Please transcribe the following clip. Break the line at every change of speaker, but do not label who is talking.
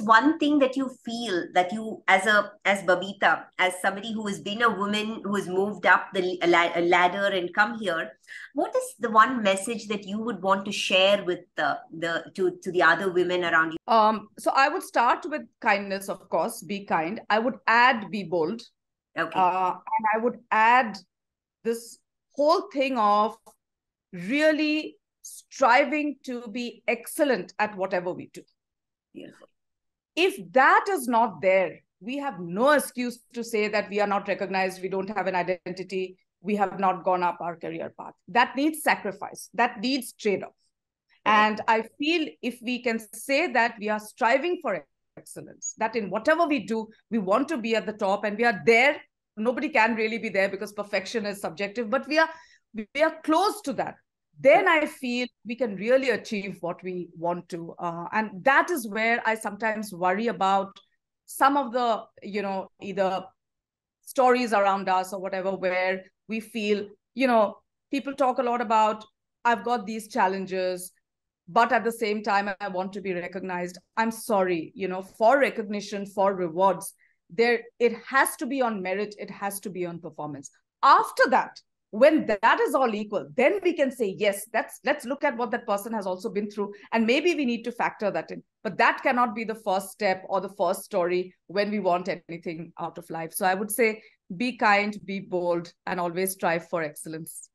what's one thing that you feel that you as a as babita as somebody who has been a woman who has moved up the ladder and come here what is the one message that you would want to share with the the to to the other women around you?
Um so i would start with kindness of course be kind. I would add be bold.
Okay.
Uh, and i would add this whole thing of really striving to be excellent at whatever we do.
Beautiful.
If that is not there, we have no excuse to say that we are not recognized, we don't have an identity, we have not gone up our career path. That needs sacrifice, that needs trade off. And I feel if we can say that we are striving for excellence, that in whatever we do, we want to be at the top and we are there. Nobody can really be there because perfection is subjective, but we are we are close to that then I feel we can really achieve what we want to. Uh, and that is where I sometimes worry about some of the, you know, either stories around us or whatever, where we feel, you know, people talk a lot about, I've got these challenges, but at the same time, I want to be recognized. I'm sorry, you know, for recognition, for rewards, there it has to be on merit, it has to be on performance. After that, when that is all equal then we can say yes that's let's look at what that person has also been through. And maybe we need to factor that in. But that cannot be the first step or the first story when we want anything out of life. So i would say be kind be bold and always strive for excellence